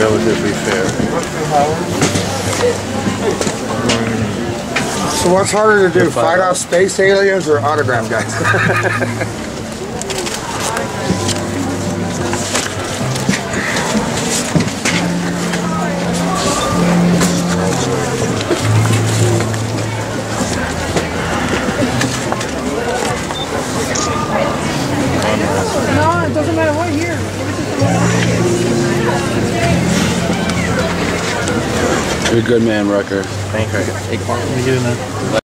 relatively fair. So what's harder to do, fight off space aliens or autograph guys? You're a good man, Rutger. Thank you. Hey, Clark, what are you doing, man?